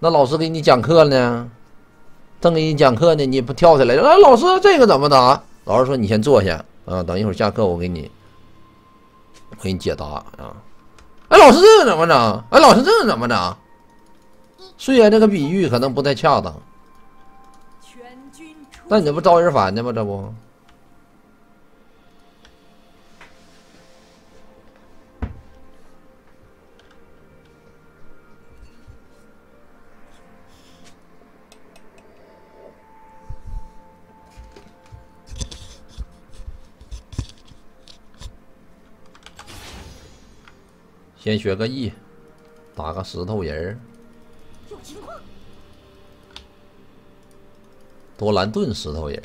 那老师给你讲课呢，正给你讲课呢，你不跳起来？哎，老师这个怎么答？老师说你先坐下啊，等一会儿下课我给你，我给你解答啊。哎，老师这个怎么整？哎，老师这个怎么整？虽然这个比喻可能不太恰当，但你这不招人烦呢吗？这不。先学个 E，打个石头人儿。多兰顿石头人，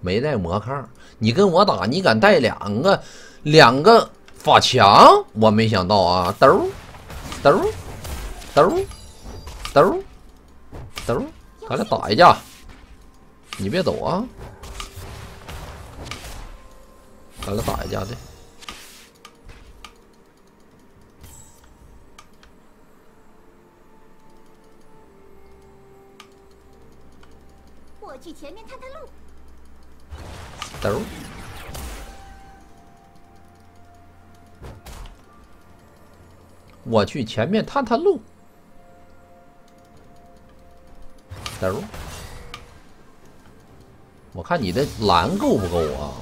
没带魔抗。你跟我打，你敢带两个两个法强？我没想到啊！兜兜兜兜兜，咱俩打一架。你别走啊！咱俩打一架的。去前面探探路。我去前面探探路。我看你的蓝够不够啊？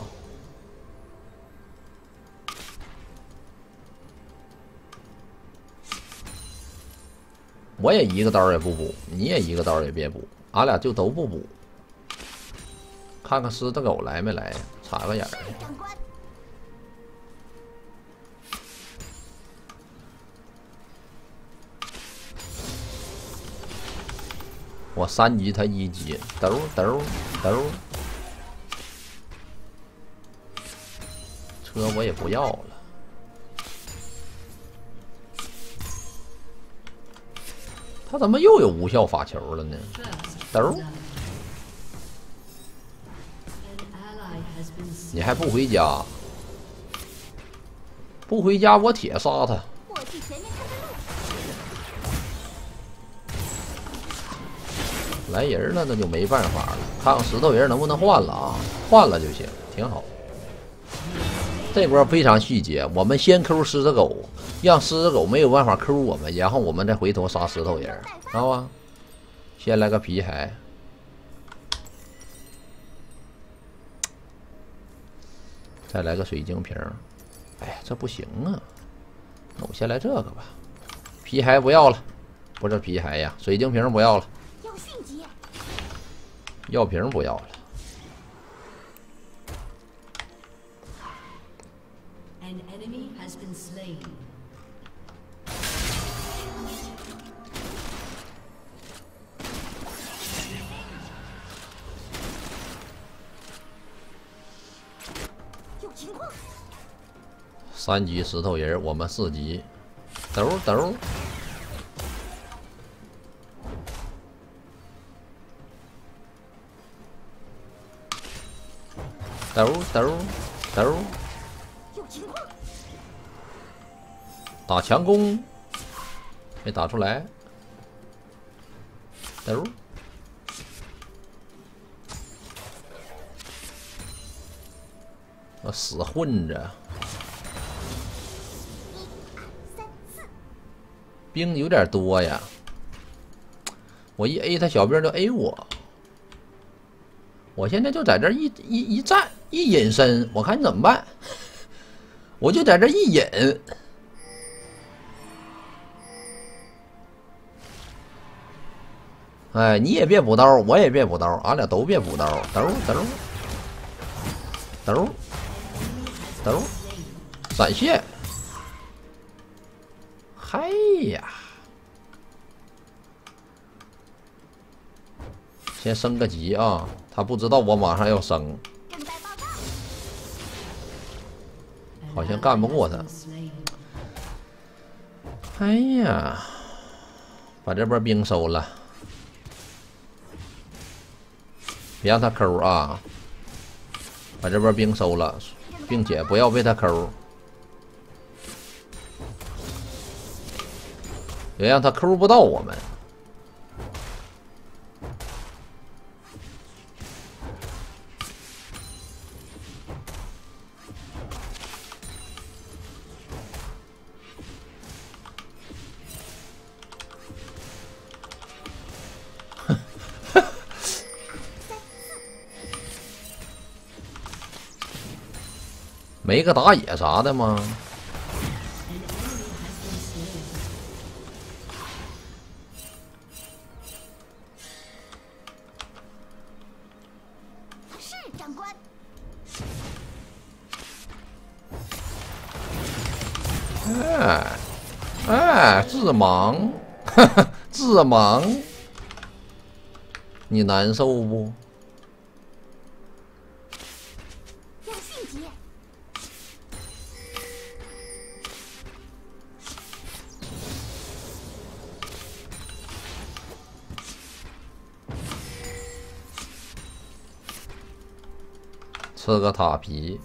我也一个刀也不补，你也一个刀也别补，俺俩就都不补。看看狮子狗来没来，插个眼儿。我三级，他一级，兜兜兜。车我也不要了。他怎么又有无效法球了呢？兜。你还不回家？不回家，我铁杀他！来人了，那就没办法了。看看石头人能不能换了啊？换了就行，挺好。这波非常细节，我们先抠狮子狗，让狮子狗没有办法抠我们，然后我们再回头杀石头人，知道吧？先来个皮孩。再来个水晶瓶，哎呀，这不行啊！那我先来这个吧。皮鞋不要了，不是皮鞋呀，水晶瓶不要了。药瓶不要了。三级石头人，我们四级，兜兜，兜兜兜，打强攻，没打出来，兜，我死混着。兵有点多呀，我一 A 他小兵就 A 我，我现在就在这一一一站一隐身，我看你怎么办？我就在这一隐，哎，你也别补刀，我也别补刀，俺俩都别补刀，兜兜兜兜，闪现。嗨哎呀！先升个级啊！他不知道我马上要升，好像干不过他。哎呀！把这波兵收了，别让他抠啊！把这波兵收了，并且不要被他抠。别让他 q 不到我们。没个打野啥的吗？哎哎，自盲，自盲，你难受不？吃个塔皮，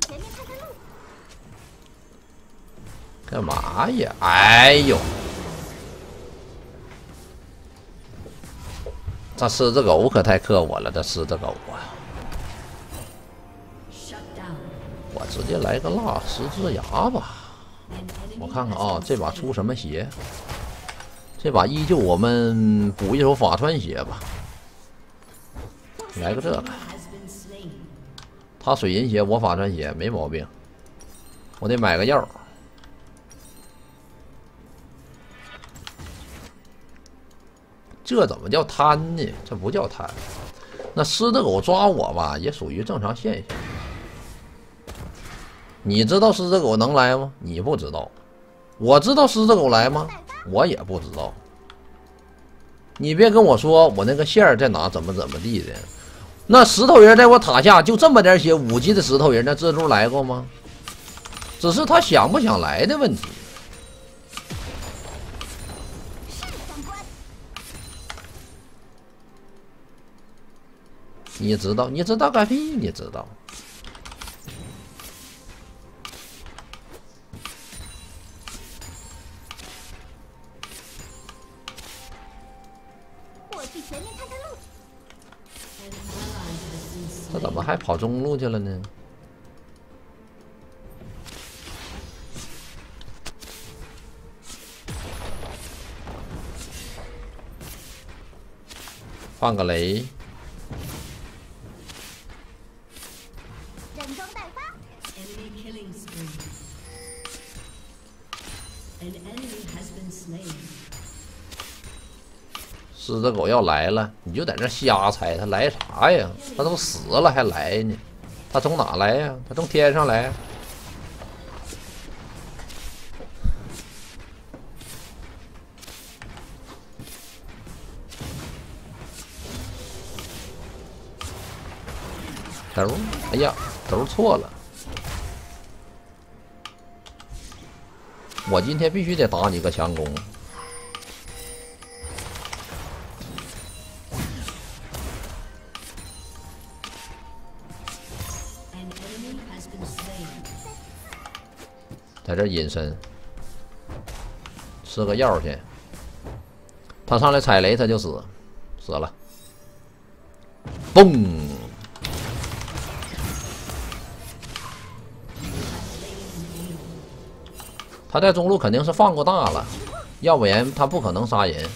前面看看路。干嘛呀？哎呦，这狮子狗可太克我了，这狮子狗啊！我直接来个辣十字牙吧。我看看啊，这把出什么鞋？这把依旧我们补一手法穿鞋吧。来个这个，他水银鞋，我法穿鞋，没毛病。我得买个药。这怎么叫贪呢？这不叫贪。那狮子狗抓我吧，也属于正常现象。你知道狮子狗能来吗？你不知道。我知道狮子狗来吗？我也不知道。你别跟我说我那个线在哪，怎么怎么地的。那石头人在我塔下就这么点血，五级的石头人，那蜘蛛来过吗？只是他想不想来的问题。你知道？你知道个屁！你知道？中路去了呢？换个雷，要来了，你就在那瞎猜，他来啥呀？他都死了还来呢？他从哪来呀？他从天上来？兜儿，哎呀，兜儿错了。我今天必须得打你个强攻。这隐身，吃个药去。他上来踩雷，他就死，死了。嘣！他在中路肯定是放过大了，要不然他不可能杀人。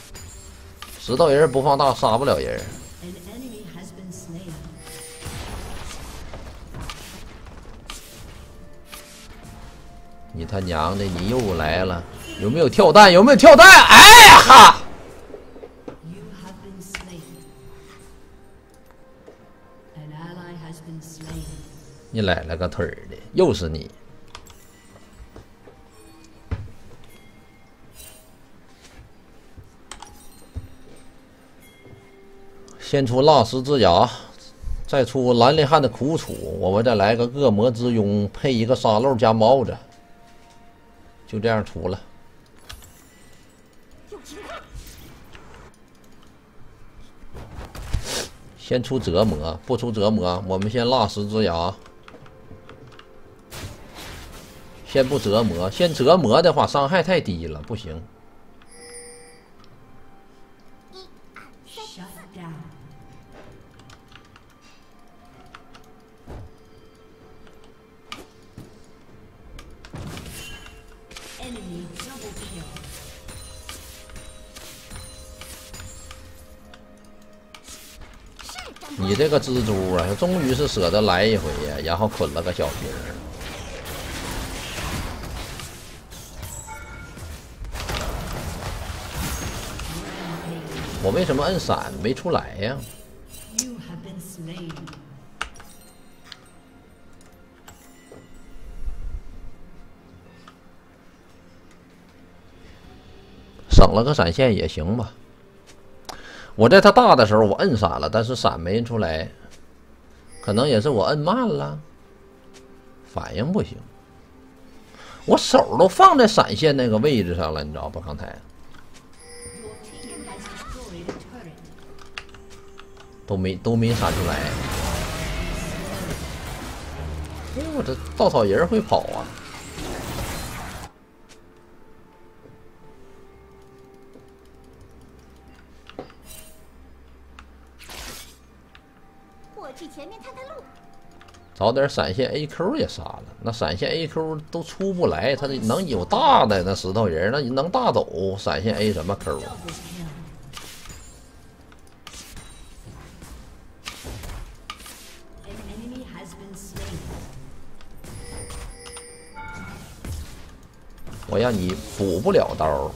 石头人不放大杀不了人。你他娘的，你又来了！有没有跳弹？有没有跳弹？哎呀哈！你来了个腿儿的，又是你！先出蜡石之牙，再出兰陵汉的苦楚，我们再来个恶魔之拥，配一个沙漏加帽子，就这样出了。有情况。先出折磨，不出折磨，我们先蜡石之牙。先不折磨，先折磨的话伤害太低了，不行。你这个蜘蛛啊，终于是舍得来一回呀，然后捆了个小皮儿。我为什么摁闪没出来呀？省了个闪现也行吧。我在他大的时候我摁闪了，但是闪没出来，可能也是我摁慢了，反应不行。我手都放在闪现那个位置上了，你知道吧？刚才都没都没闪出来。哎，我这稻草人会跑啊！早点闪现 A Q 也杀了，那闪现 A Q 都出不来，他能有大的那石头人，那你能大走，闪现 A 什么 Q？我让你补不了刀，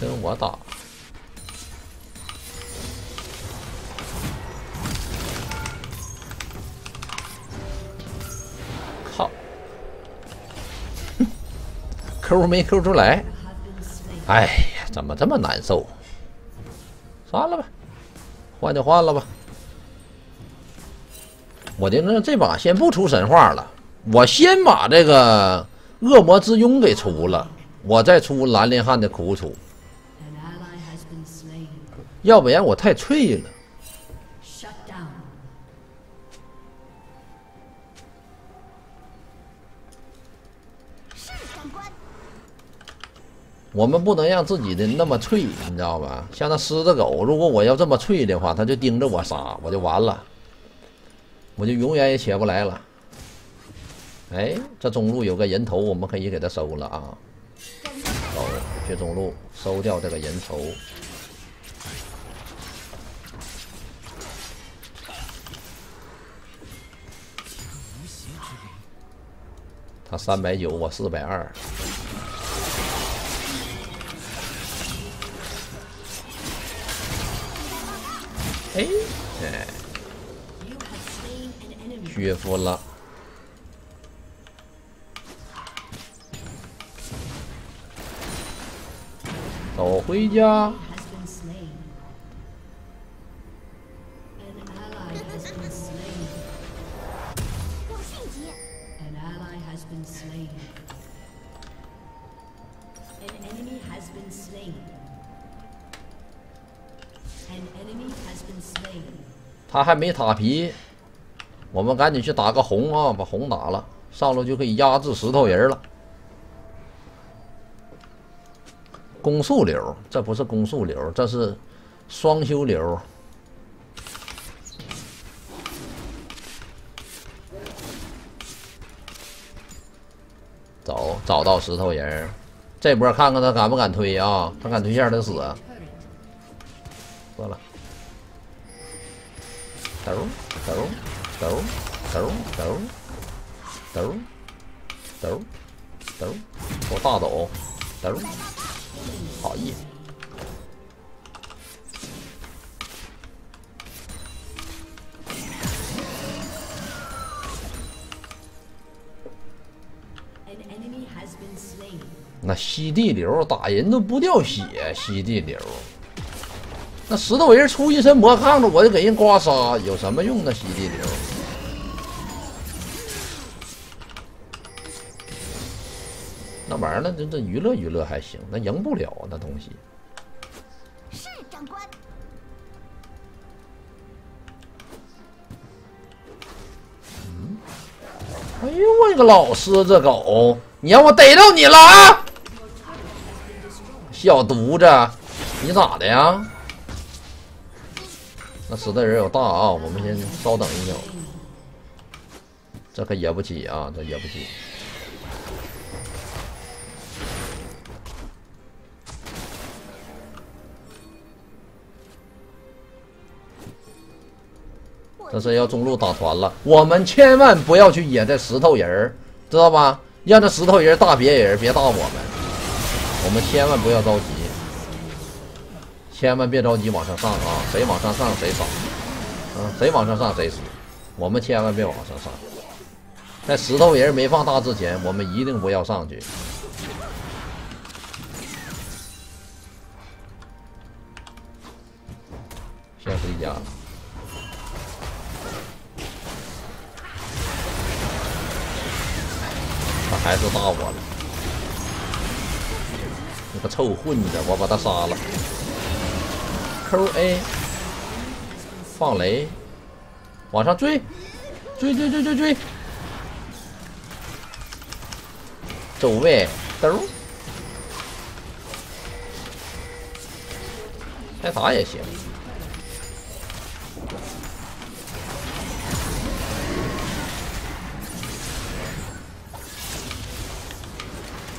跟我打。靠，Q 没 Q 出来，哎呀，怎么这么难受？算了吧，换就换了吧。我的那这把先不出神话了，我先把这个恶魔之拥给出了，我再出兰陵汉的苦楚，要不然我太脆了。我们不能让自己的那么脆，你知道吧？像那狮子狗，如果我要这么脆的话，它就盯着我杀，我就完了，我就永远也起不来了。哎，这中路有个人头，我们可以给它收了啊！走，去中路收掉这个人头。他三百九，我四百二。哎，哎，血服了，走回家。他还没塔皮，我们赶紧去打个红啊，把红打了，上路就可以压制石头人了。攻速流，这不是攻速流，这是双修流。走，找到石头人，这波看看他敢不敢推啊？他敢推线，他死。抖抖抖抖抖抖抖抖，给我大抖抖，好意。Slain. 那吸地流打人都不掉血，吸地流。那石头人出一身魔抗子，我就给人刮痧，有什么用呢？吸地流。那玩意儿，那这这娱乐娱乐还行，那赢不了那东西。是长官。哎呦，我个老狮子狗！你让我逮着你了啊！小犊子，你咋的呀？那石头人有大啊，我们先稍等一秒，这可惹不起啊，这惹不起。这是要中路打团了，我们千万不要去野这石头人儿，知道吧？让这石头人打别人，别打我们，我们千万不要着急。千万别着急往上上啊！谁往上上谁死，嗯，谁往上上谁死。我们千万别往上上，在石头人没放大之前，我们一定不要上去。先回家。他还是打我了，你个臭混子！我把他杀了。Q A，放雷，往上追，追追追追追，走位兜，再打也行。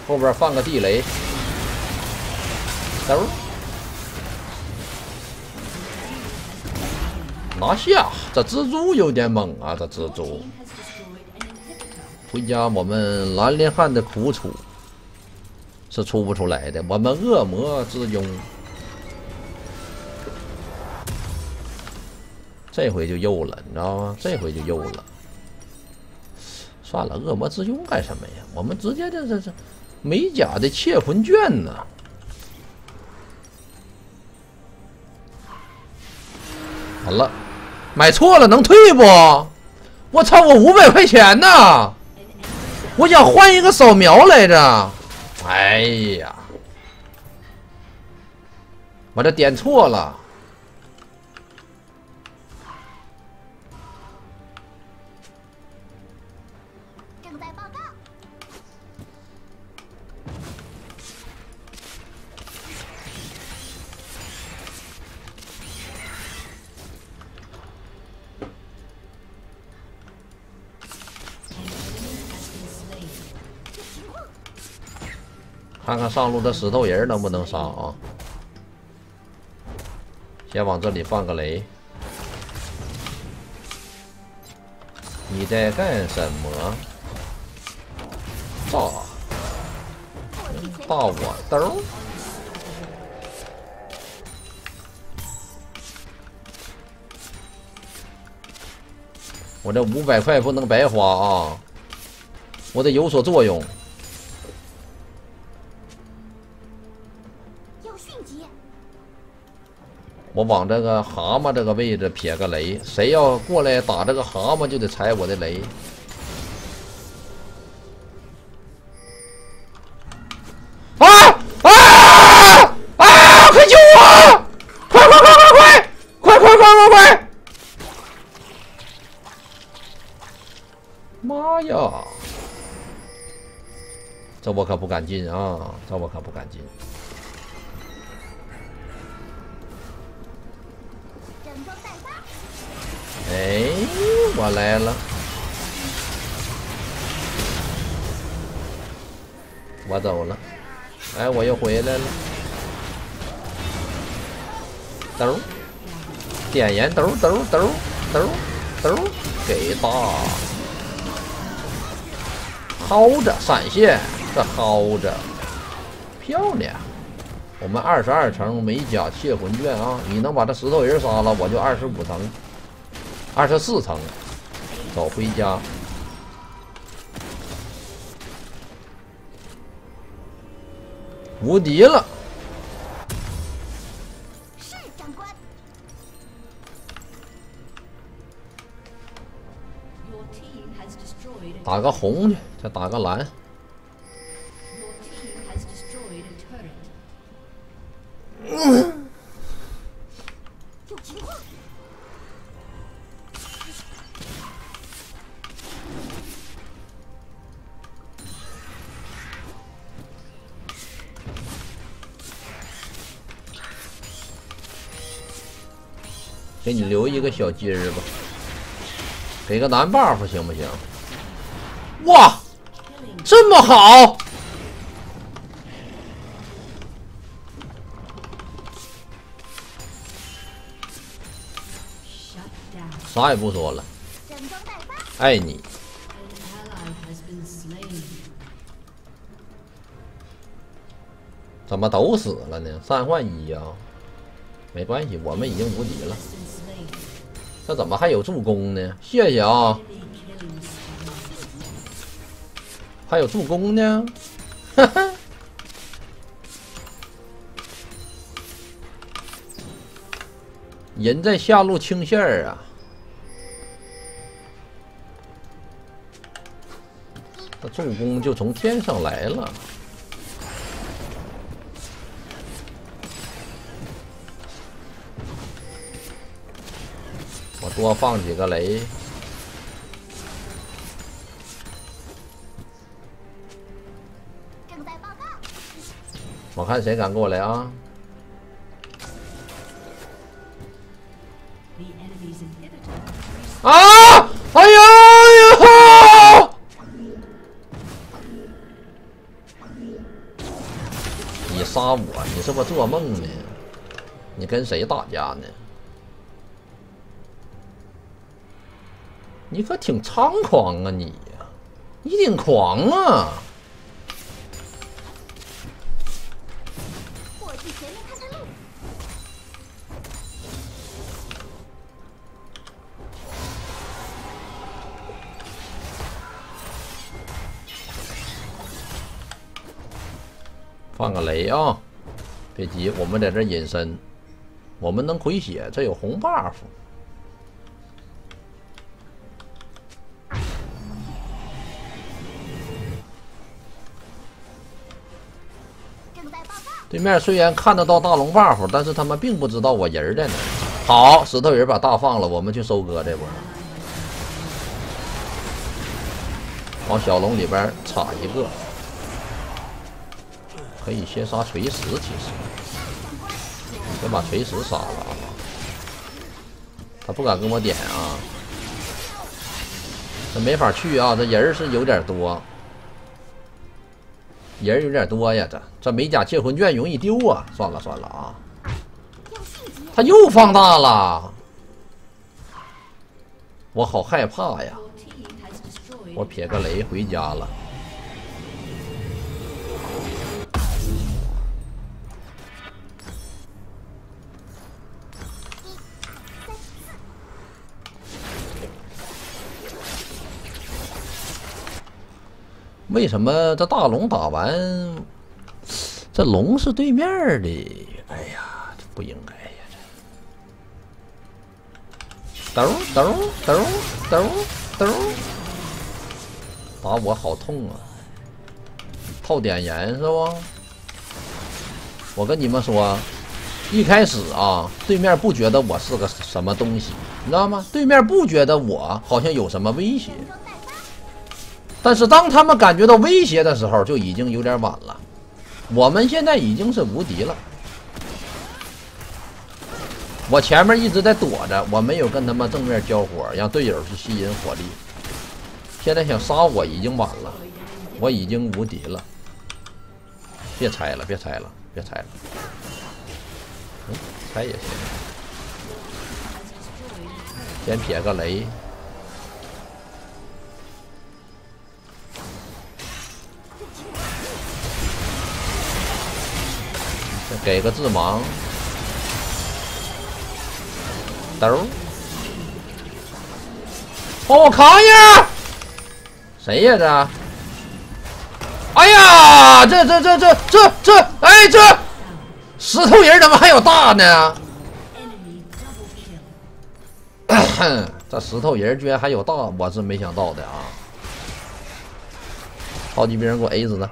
后边放个地雷，兜，拿下！这蜘蛛有点猛啊，这蜘蛛。回家，我们蓝莲汉的苦楚是出不出来的。我们恶魔之拥，这回就又了，你知道吗？这回就又了。算了，恶魔之拥干什么呀？我们直接这这这。美甲的窃魂卷呢？完了，买错了，能退不？我操，我五百块钱呢！我想换一个扫描来着。哎呀，我这点错了。看看上路的石头人能不能杀啊！先往这里放个雷。你在干什么？炸！大我兜！我这五百块不能白花啊！我得有所作用。我往这个蛤蟆这个位置撇个雷，谁要过来打这个蛤蟆，就得踩我的雷。啊啊啊！快救我！快快快快快！快快快快快！妈呀！这我可不敢进啊！这我可不敢进。我来了，我走了，哎，我又回来了，兜，点烟兜兜兜兜兜，给大，薅着闪现，这薅着，漂亮，我们二十二层美甲窃魂卷啊！你能把这石头人杀了，我就二十五层。二十四层，走回家，无敌了。是长官。打个红去，再打个蓝。给你留一个小鸡儿吧，给个蓝 buff 行不行？哇，这么好！啥也不说了，爱你。怎么都死了呢？三换一呀、没关系，我们已经无敌了。Been slain. 这怎么还有助攻呢？谢谢啊，还有助攻呢。哈哈。人在下路清线儿啊，这助攻就从天上来了。多放几个雷。正在报告。我看谁敢过来啊.啊！哎呀！哎呀！你杀我，你是不是做梦呢？你跟谁打架呢？你可挺猖狂啊你呀！你挺狂啊！我去前面看看路。放个雷啊！别急，我们在这隐身，我们能回血，这有红 buff。面虽然看得到大龙 buff，但是他们并不知道我人在哪。好，石头人把大放了，我们去收割这波。往小龙里边插一个，可以先杀锤石，其实先把锤石杀了啊。他不敢跟我点啊，这没法去啊，这人是有点多。人有点多呀，这这美甲结婚卷容易丢啊！算了算了啊，他又放大了，我好害怕呀！我撇个雷回家了。为什么这大龙打完，这龙是对面的？哎呀，这不应该呀！这兜兜兜兜兜，打我好痛啊！套点盐是不？我跟你们说，一开始啊，对面不觉得我是个什么东西，你知道吗？对面不觉得我好像有什么威胁。但是当他们感觉到威胁的时候，就已经有点晚了。我们现在已经是无敌了。我前面一直在躲着，我没有跟他们正面交火，让队友去吸引火力。现在想杀我已经晚了，我已经无敌了。别拆了，别拆了，别拆了。嗯，拆也行。先撇个雷。给个致盲，兜儿，帮我扛一下。谁呀这？哎呀，这这这这这这，哎这石头人怎么还有大呢？这石头人居然还有大，我是没想到的啊！超级兵给我 A 死他！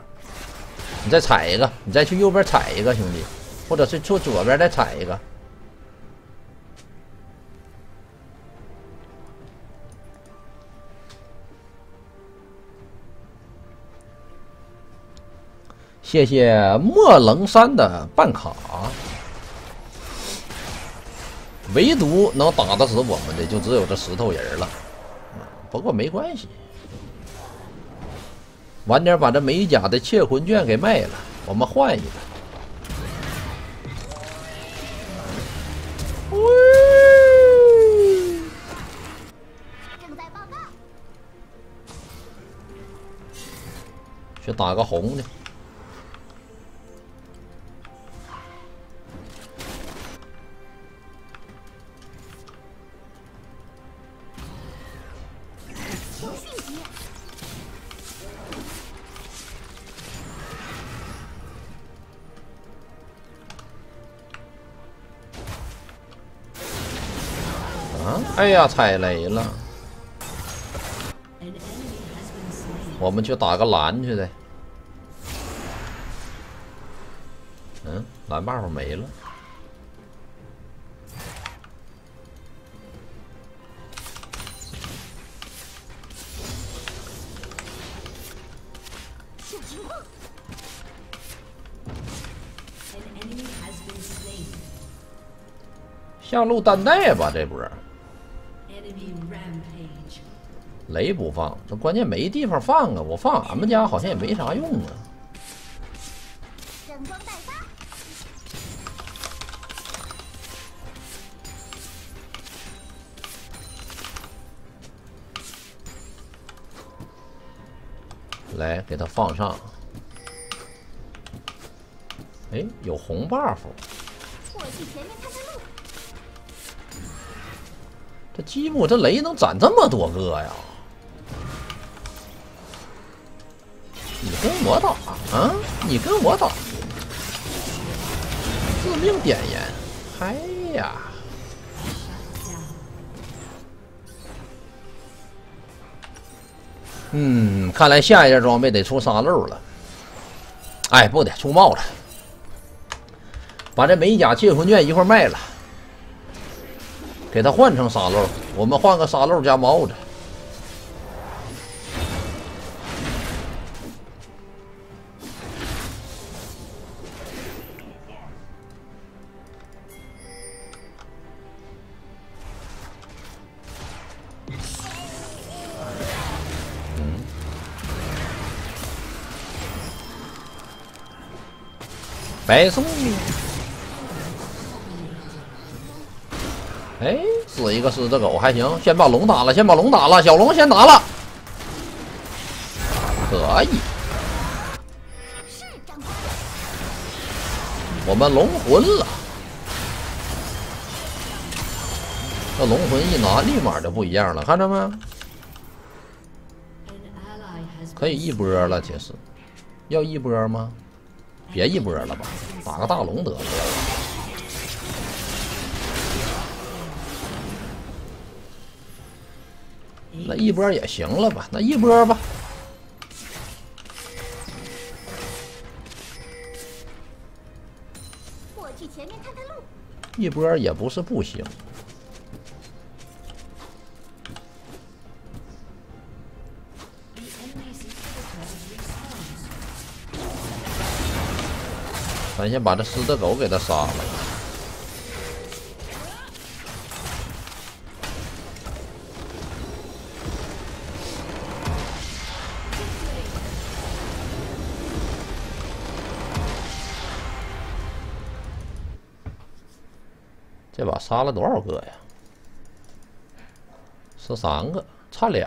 你再踩一个，你再去右边踩一个，兄弟，或者是去左边再踩一个。谢谢莫棱山的办卡。唯独能打得死我们的，就只有这石头人了。不过没关系，晚点把这美甲的窃魂卷给卖了，我们换一个。正在报告。去打个红的哎呀踩雷了。我们去打个蓝去的嗯蓝 buff 没了。下路担待吧这波雷不放，这关键没地方放啊！我放俺们家好像也没啥用啊。来，给它放上。哎，有红 buff，我去前面探探路，这积木这雷能攒这么多个呀？我打啊？你跟我打？致命点烟！哎呀，嗯，看来下一件装备得出沙漏了。哎，不得出帽了，把这美甲借魂卷一块卖了，给它换成沙漏。我们换个沙漏加帽子。白送你。哎，死一个狮子狗还行，先把龙打了，先把龙打了，小龙先拿了，可以。我们龙魂了，这龙魂一拿，立马就不一样了，看着没可以一波了，其实要一波吗？别一波了吧，打个大龙得了。那一波也行了吧？那一波吧。我去前面探探路，一波也不是不行。咱先把这狮子狗给他杀了。这把杀了多少个呀？十三个，差俩。